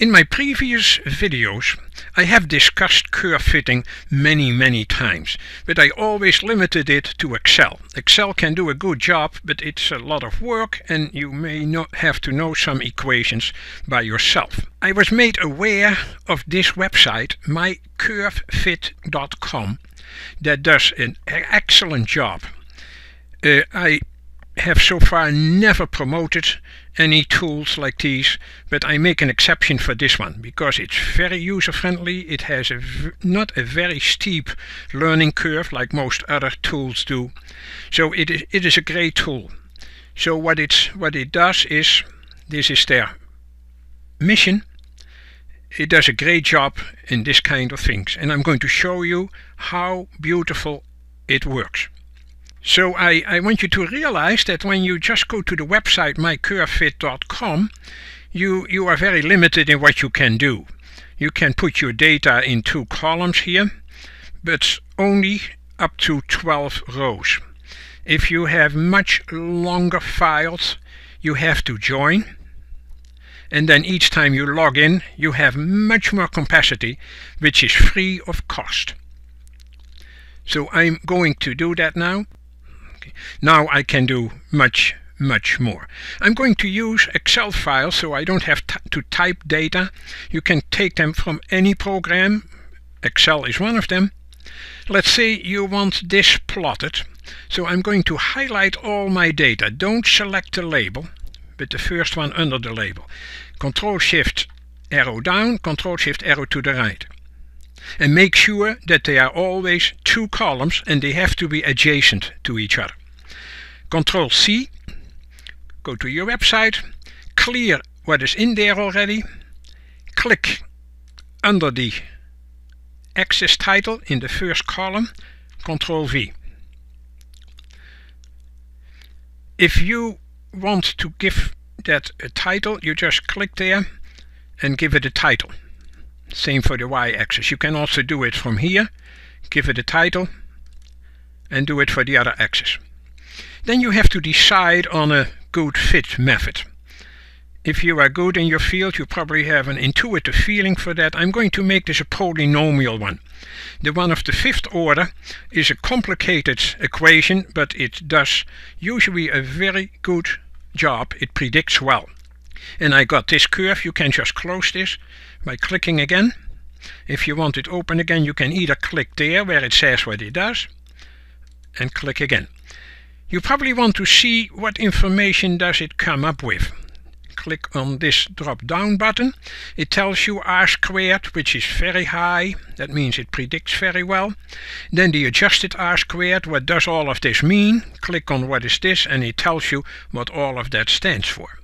In my previous videos I have discussed curve fitting many many times, but I always limited it to Excel. Excel can do a good job, but it's a lot of work and you may not have to know some equations by yourself. I was made aware of this website, mycurvefit.com, that does an excellent job. Uh, I have so far never promoted any tools like these, but I make an exception for this one because it's very user friendly. It has not a very steep learning curve like most other tools do. So it is, it is a great tool. So what it's what it does is this is their mission. It does a great job in this kind of things and I'm going to show you how beautiful it works. So I, I want you to realize that when you just go to the website mycurvefit.com, you, you are very limited in what you can do. You can put your data in two columns here, but only up to 12 rows. If you have much longer files, you have to join. And then each time you log in, you have much more capacity, which is free of cost. So I'm going to do that now. Okay. Now I can do much, much more. I'm going to use Excel files so I don't have to type data. You can take them from any program. Excel is one of them. Let's say you want this plotted. So I'm going to highlight all my data. Don't select the label, but the first one under the label. Control Shift arrow down, Control Shift arrow to the right and make sure that they are always two columns and they have to be adjacent to each other. Control C, go to your website, clear what is in there already, click under the axis title in the first column, Control V. If you want to give that a title, you just click there and give it a title. Same for the y-axis. You can also do it from here, give it a title, and do it for the other axis. Then you have to decide on a good fit method. If you are good in your field, you probably have an intuitive feeling for that. I'm going to make this a polynomial one. The one of the fifth order is a complicated equation, but it does usually a very good job. It predicts well. And I got this curve. You can just close this by clicking again. If you want it open again, you can either click there where it says what it does and click again. You probably want to see what information does it come up with. Click on this drop down button. It tells you r squared, which is very high. That means it predicts very well. Then the adjusted r squared, what does all of this mean? Click on what is this and it tells you what all of that stands for.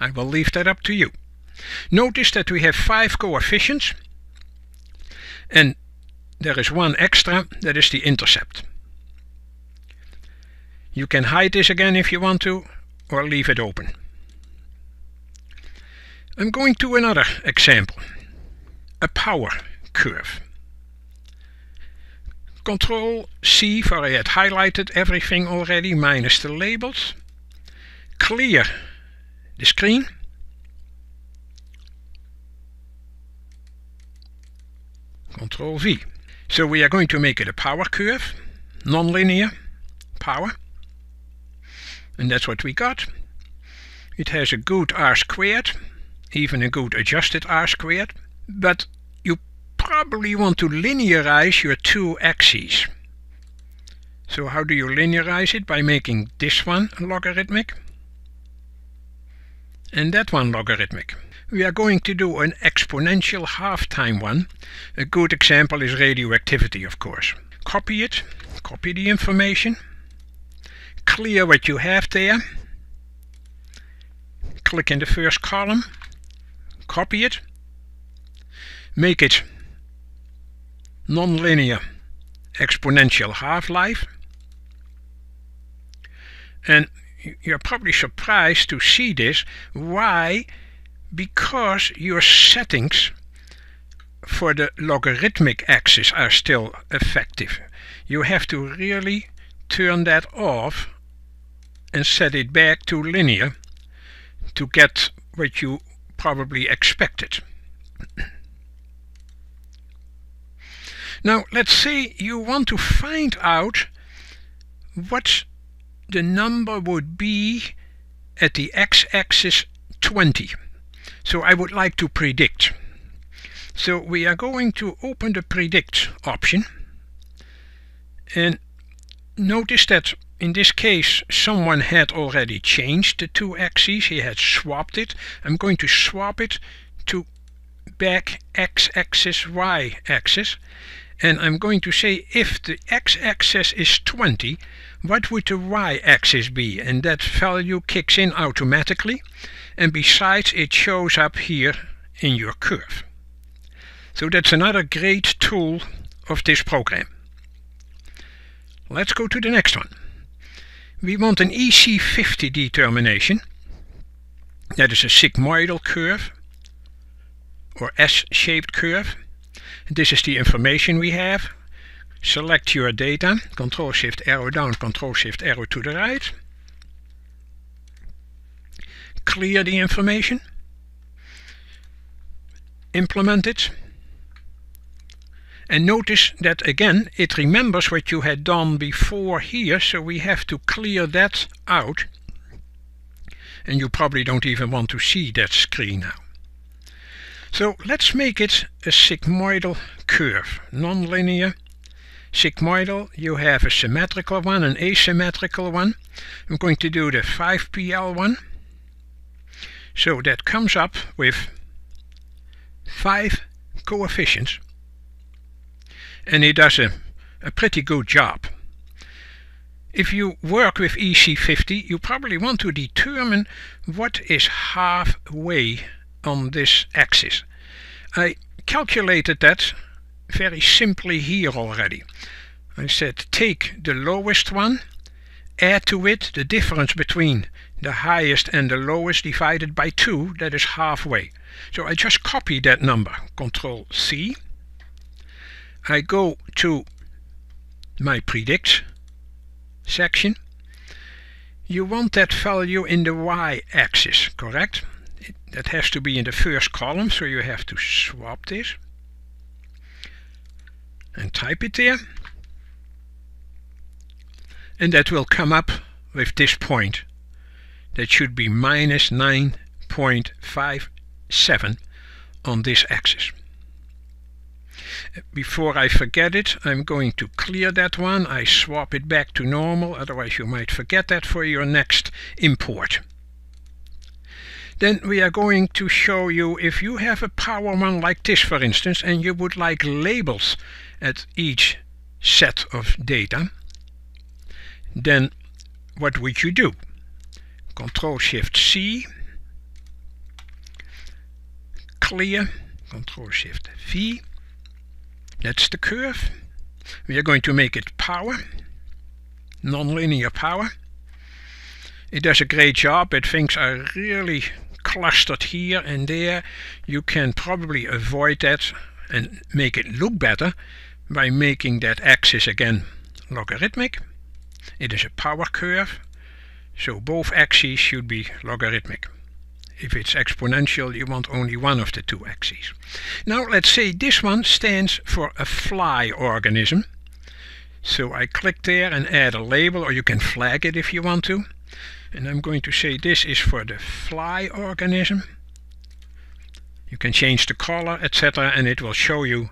I will leave that up to you. Notice that we have five coefficients and there is one extra, that is the intercept. You can hide this again if you want to, or leave it open. I'm going to another example, a power curve. Control C for I had highlighted everything already minus the labels. Clear the screen. Control V. So we are going to make it a power curve, nonlinear power. And that's what we got. It has a good r squared, even a good adjusted r squared. But you probably want to linearize your two axes. So how do you linearize it? By making this one logarithmic and that one logarithmic. We are going to do an exponential half-time one. A good example is radioactivity, of course. Copy it, copy the information, clear what you have there, click in the first column, copy it, make it nonlinear exponential half-life, and you're probably surprised to see this. Why? Because your settings for the logarithmic axis are still effective. You have to really turn that off and set it back to linear to get what you probably expected. now let's say you want to find out what the number would be at the x-axis 20. So I would like to predict. So we are going to open the predict option and notice that in this case someone had already changed the two axes, he had swapped it. I'm going to swap it to back x-axis, y-axis and I'm going to say if the x-axis is 20 what would the y-axis be and that value kicks in automatically and besides it shows up here in your curve. So that's another great tool of this program. Let's go to the next one. We want an EC50 determination. That is a sigmoidal curve or S-shaped curve. This is the information we have. Select your data, Control Shift arrow down, Control Shift arrow to the right. Clear the information. Implement it. And notice that again it remembers what you had done before here, so we have to clear that out. And you probably don't even want to see that screen now. So let's make it a sigmoidal curve, non-linear. Sigmoidal, you have a symmetrical one, an asymmetrical one. I'm going to do the 5PL one. So that comes up with five coefficients and it does a, a pretty good job. If you work with EC50 you probably want to determine what is halfway on this axis. I calculated that very simply here already. I said take the lowest one, add to it the difference between the highest and the lowest divided by 2, that is halfway. So I just copy that number, Control C, I go to my predict section. You want that value in the y-axis, correct? It, that has to be in the first column, so you have to swap this and type it there. And that will come up with this point. That should be minus 9.57 on this axis. Before I forget it, I'm going to clear that one. I swap it back to normal, otherwise you might forget that for your next import. Then we are going to show you if you have a power one like this for instance and you would like labels at each set of data then what would you do? Control Shift C clear Control Shift V that's the curve. We are going to make it power, nonlinear power. It does a great job, but things are really clustered here and there. You can probably avoid that and make it look better by making that axis again logarithmic. It is a power curve, so both axes should be logarithmic. If it's exponential, you want only one of the two axes. Now let's say this one stands for a fly organism. So I click there and add a label, or you can flag it if you want to. And I'm going to say this is for the fly organism. You can change the color, etc. and it will show you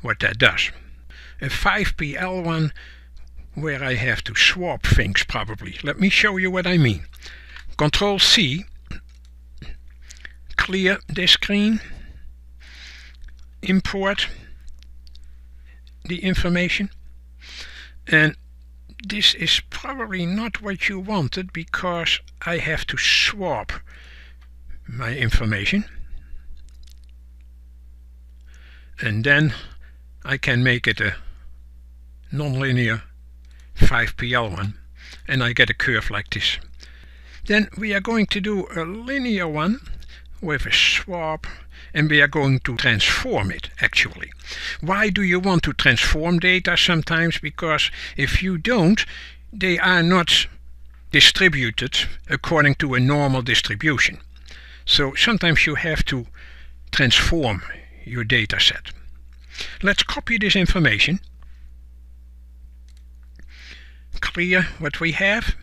what that does. A 5PL one where I have to swap things probably. Let me show you what I mean. Control C clear this screen, import the information, and this is probably not what you wanted because I have to swap my information and then I can make it a nonlinear 5PL one and I get a curve like this. Then we are going to do a linear one with a swap and we are going to transform it actually. Why do you want to transform data sometimes? Because if you don't, they are not distributed according to a normal distribution. So sometimes you have to transform your data set. Let's copy this information, clear what we have,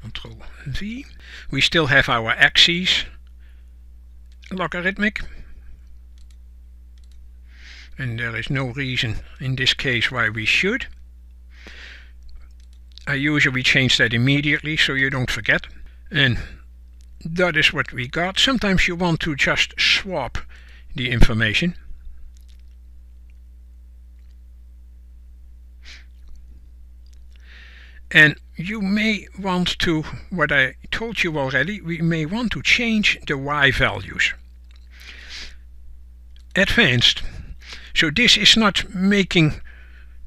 Control V. We still have our axes logarithmic and there is no reason in this case why we should. I usually change that immediately so you don't forget and that is what we got. Sometimes you want to just swap the information. And you may want to, what I told you already, we may want to change the y values. Advanced. So this is not making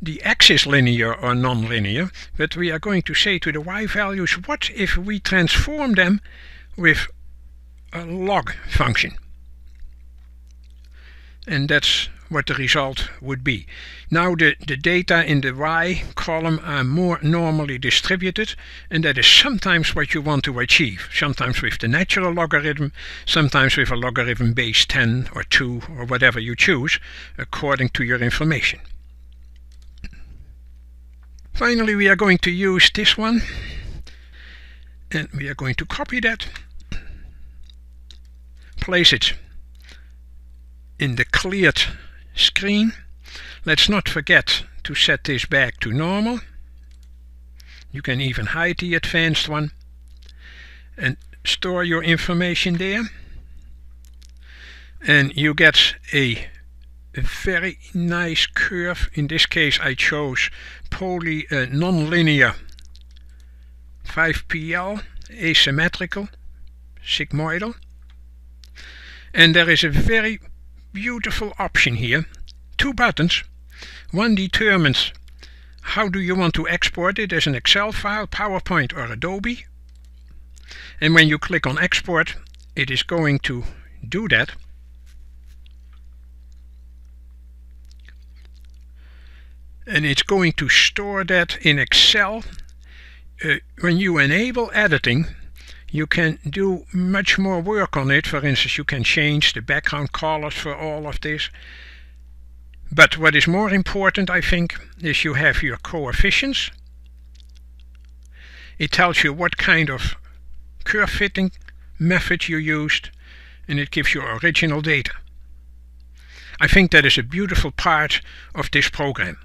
the axis linear or non-linear, but we are going to say to the y values, what if we transform them with a log function? And that's what the result would be. Now the, the data in the y column are more normally distributed and that is sometimes what you want to achieve. Sometimes with the natural logarithm, sometimes with a logarithm base 10 or 2 or whatever you choose according to your information. Finally we are going to use this one and we are going to copy that, place it in the cleared screen. Let's not forget to set this back to normal. You can even hide the advanced one and store your information there. And you get a, a very nice curve. In this case I chose poly uh, nonlinear 5PL asymmetrical sigmoidal. And there is a very beautiful option here. Two buttons. One determines how do you want to export it as an Excel file, PowerPoint or Adobe. And when you click on export, it is going to do that. And it's going to store that in Excel. Uh, when you enable editing, you can do much more work on it. For instance, you can change the background colors for all of this. But what is more important, I think, is you have your coefficients. It tells you what kind of curve fitting method you used, and it gives you original data. I think that is a beautiful part of this program.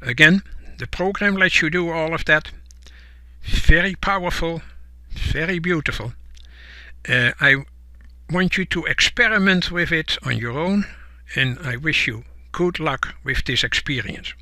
Again, the program lets you do all of that. Very powerful, very beautiful. Uh, I want you to experiment with it on your own and I wish you good luck with this experience.